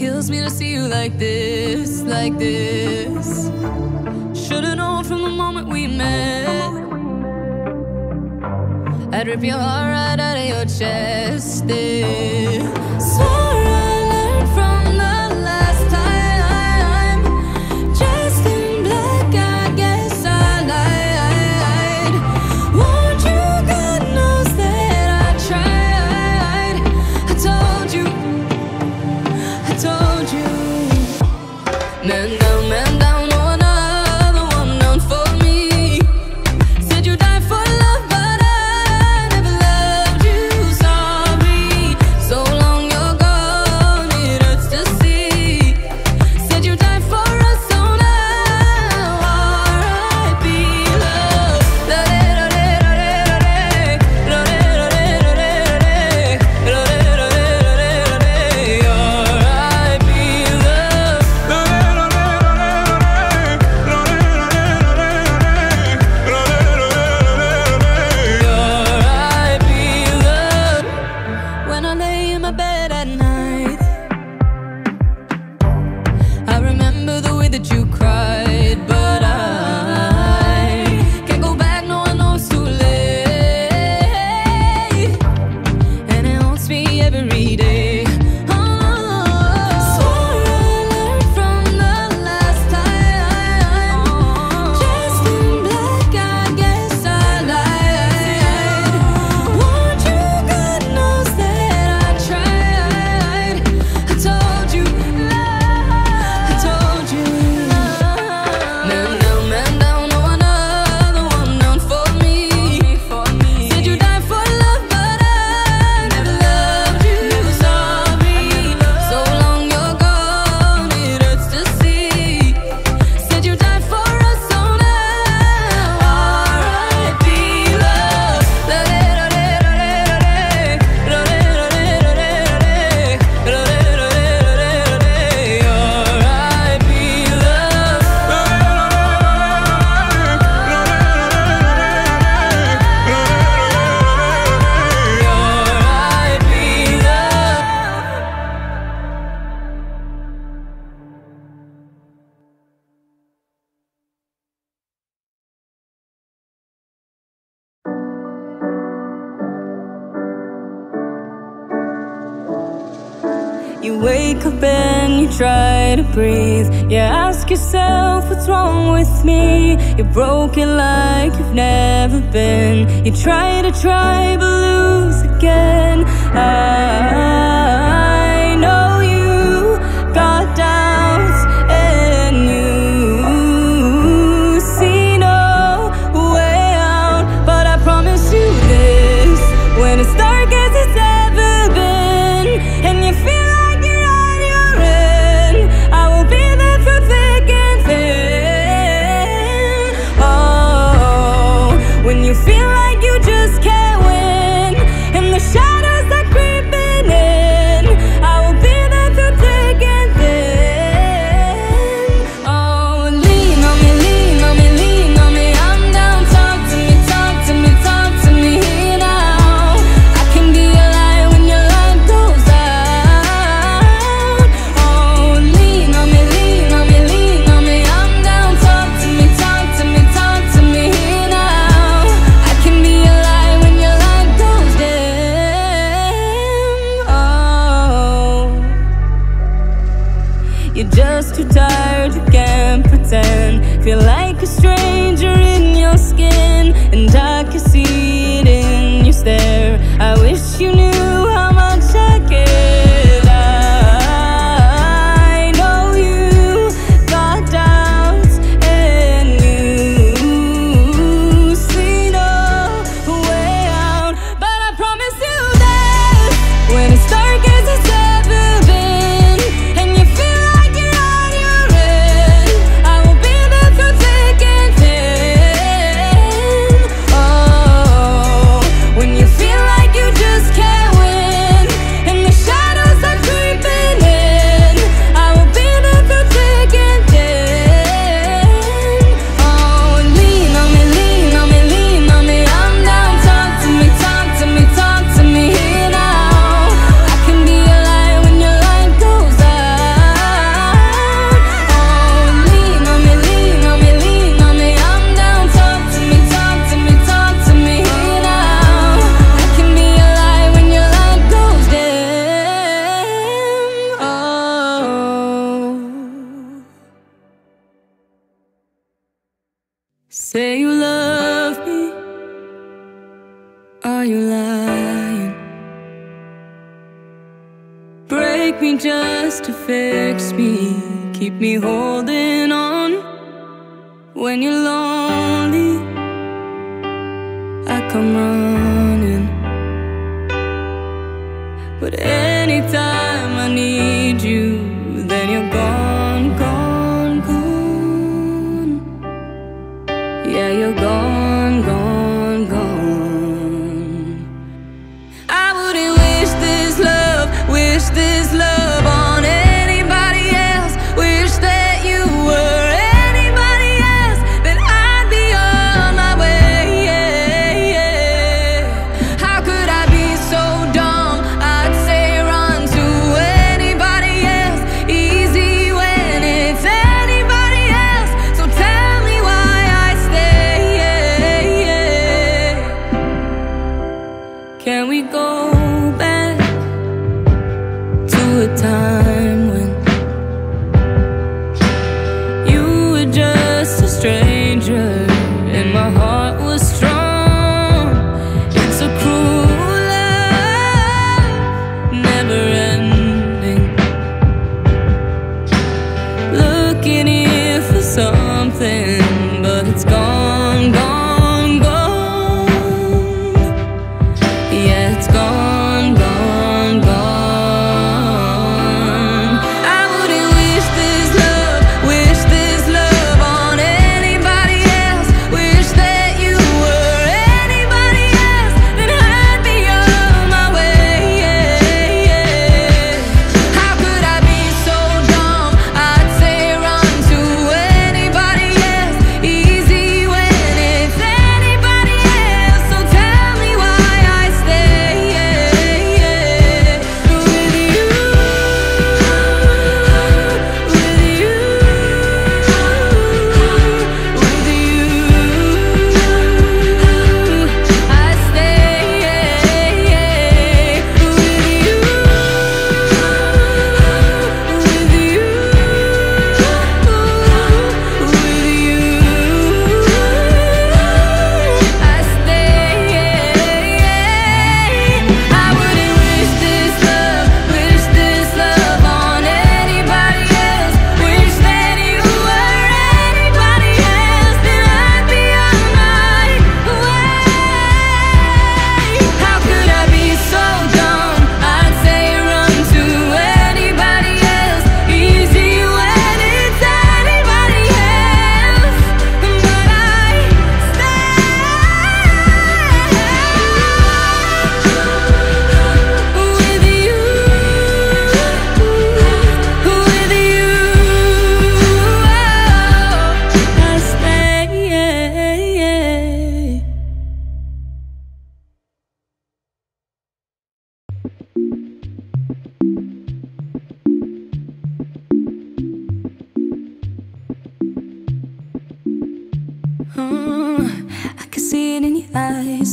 kills me to see you like this, like this. Should've known from the moment we met. I'd rip your heart right out of your chest. Yeah. So lay in my bed at night. I remember the way that you You wake up and you try to breathe. You ask yourself what's wrong with me. You're broken like you've never been. You try to try but lose again. I to fix me Keep me holding on. When you're lonely I come running.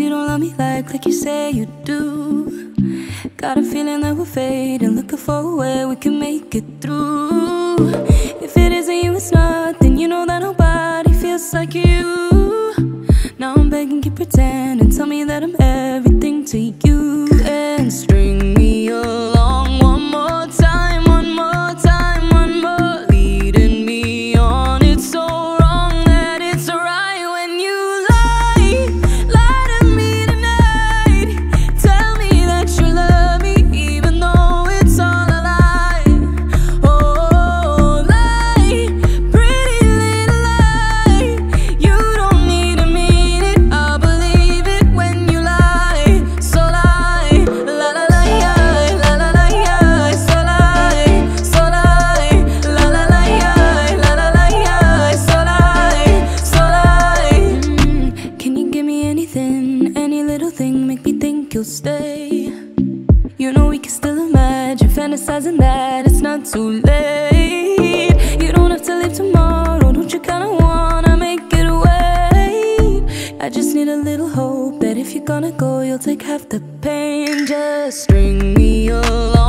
you don't love me like, like you say you do. Got a feeling that we're fading Looking for a way we can make it through. If it isn't you, it's not Then you know that nobody feels like you. Now I'm begging, you pretend that it's not too late. You don't have to leave tomorrow. Don't you kinda wanna make it wait I just need a little hope That if you're gonna go You'll take half the pain. Just string me along.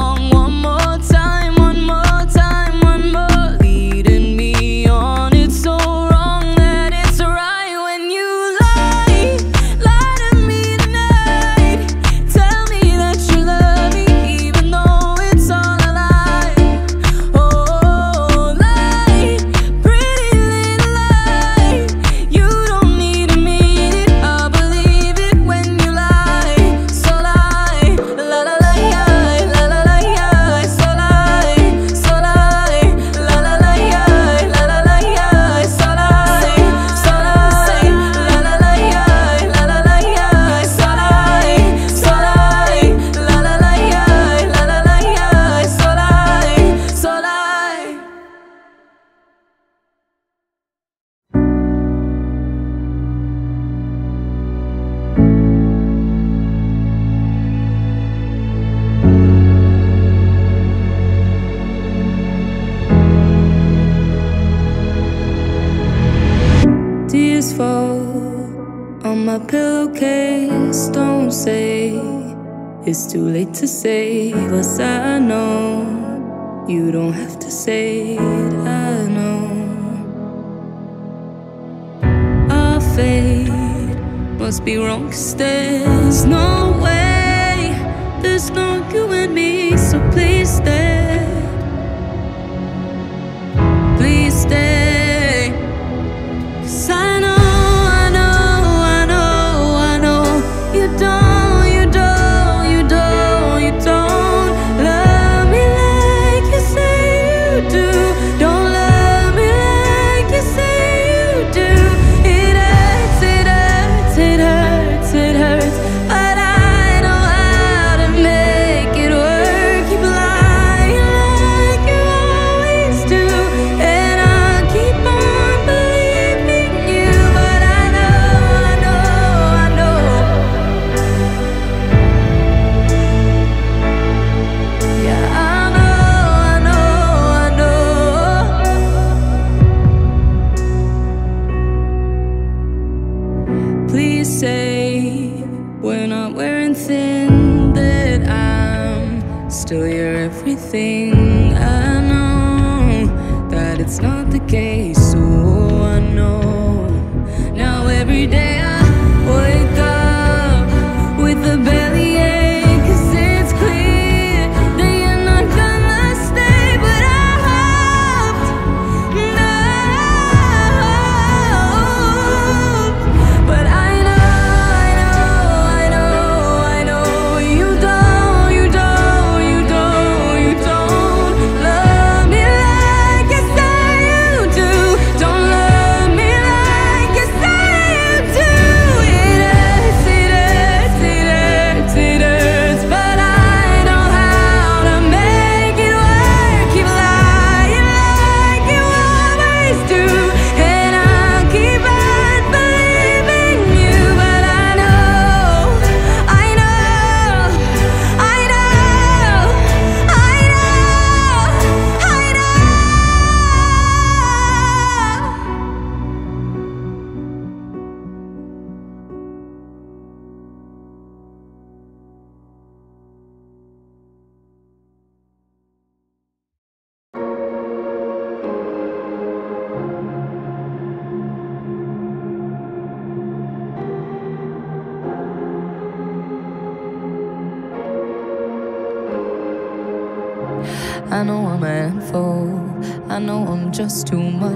leave us. I know you don't have to say it. I know our fate must be wrong. Cause there's no way, there's no good.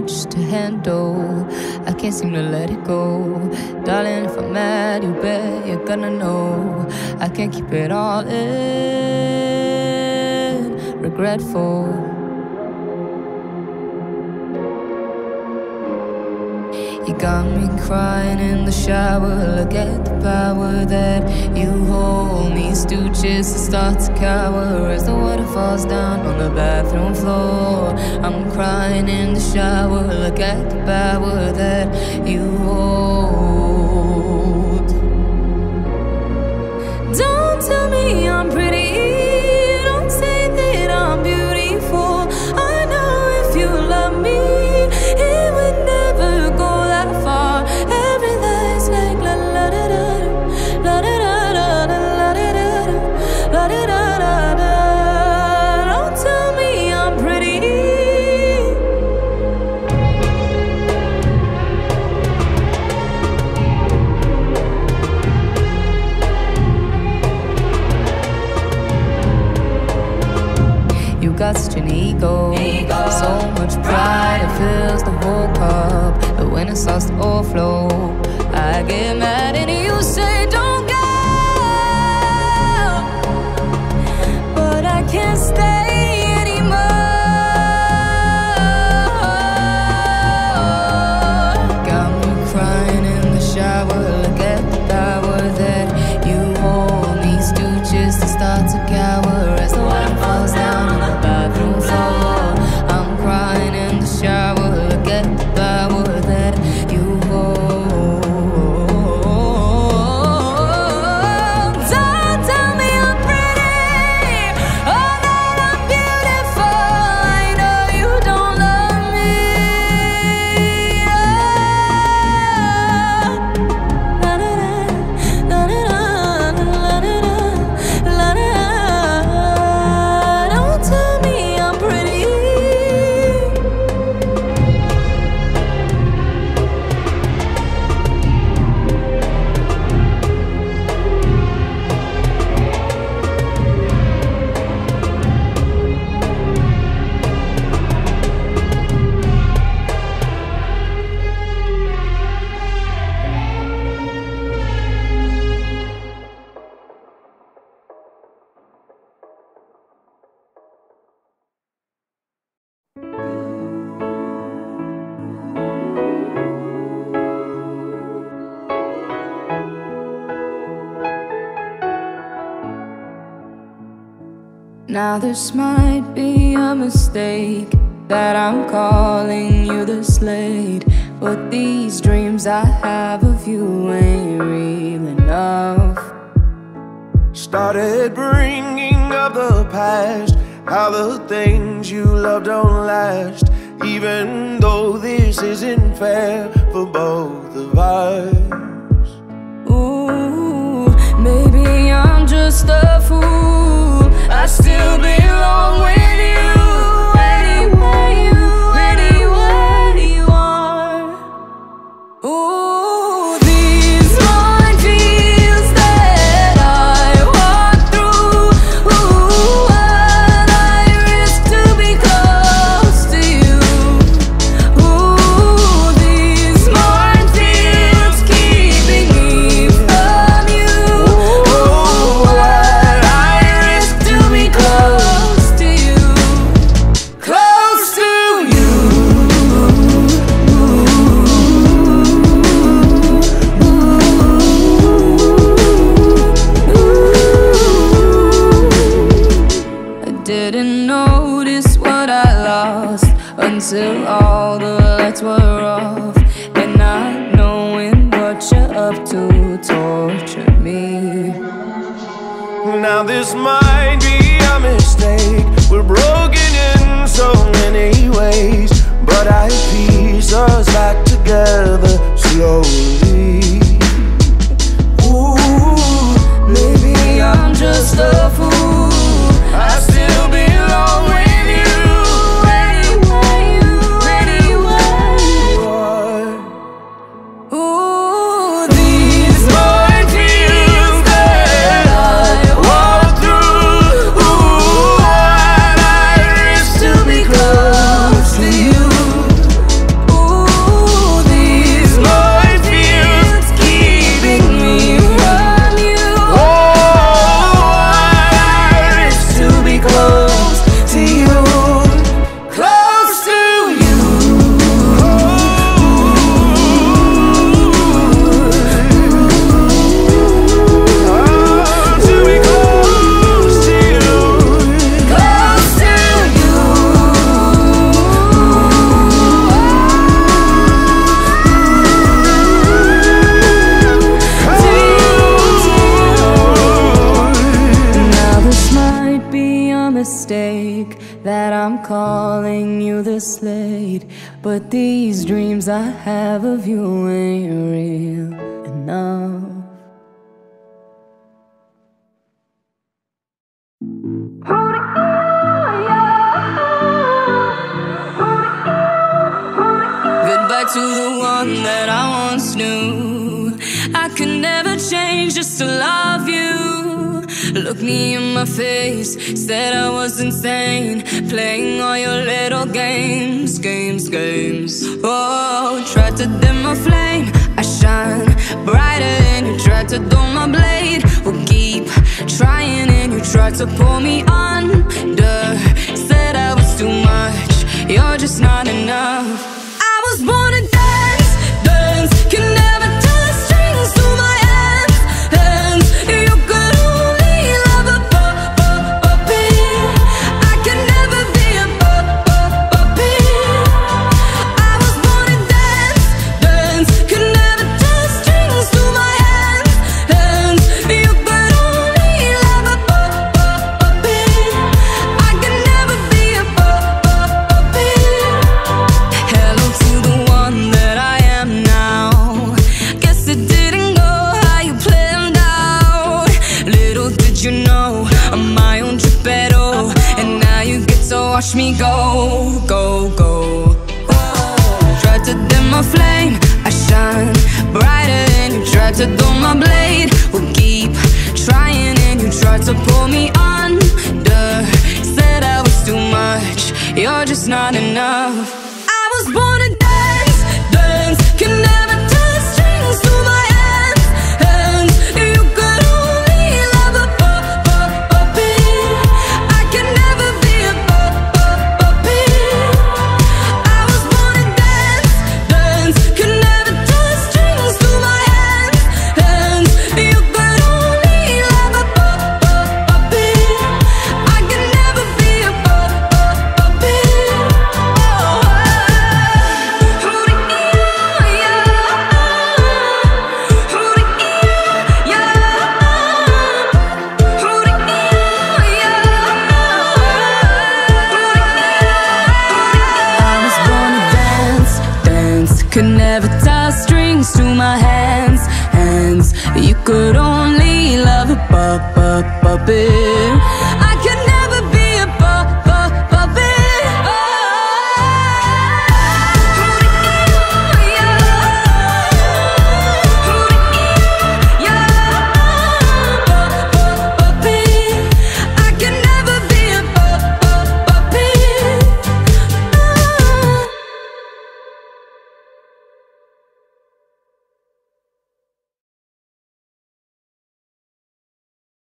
much to handle. I can't seem to let it go. Darling, if I'm mad, you bet you're gonna know. I can't keep it all in. Regretful. You got me crying in the shower. Look at the power that you hold me. Stooges start to cower as the water falls down on the bathroom floor. I'm crying in the shower. Look at the power that you hold. I will. look Now this might be a mistake That I'm calling you this late But these dreams I have of you ain't real enough. Started bringing up the past How the things you love don't last Even though this isn't fair for both of us. Ooh, maybe I'm just a fool. I still belong with have of you ain't real enough. Goodbye to the one that I once knew. I could never change just to love you. Look me in my face, said I was insane, playing all your little games, games, games. Oh, tried to dim my flame, I shine brighter than you tried to dull my blade. Will keep trying and you tried to pull me under. Said I was too much, you're just not enough. just not enough. Hands.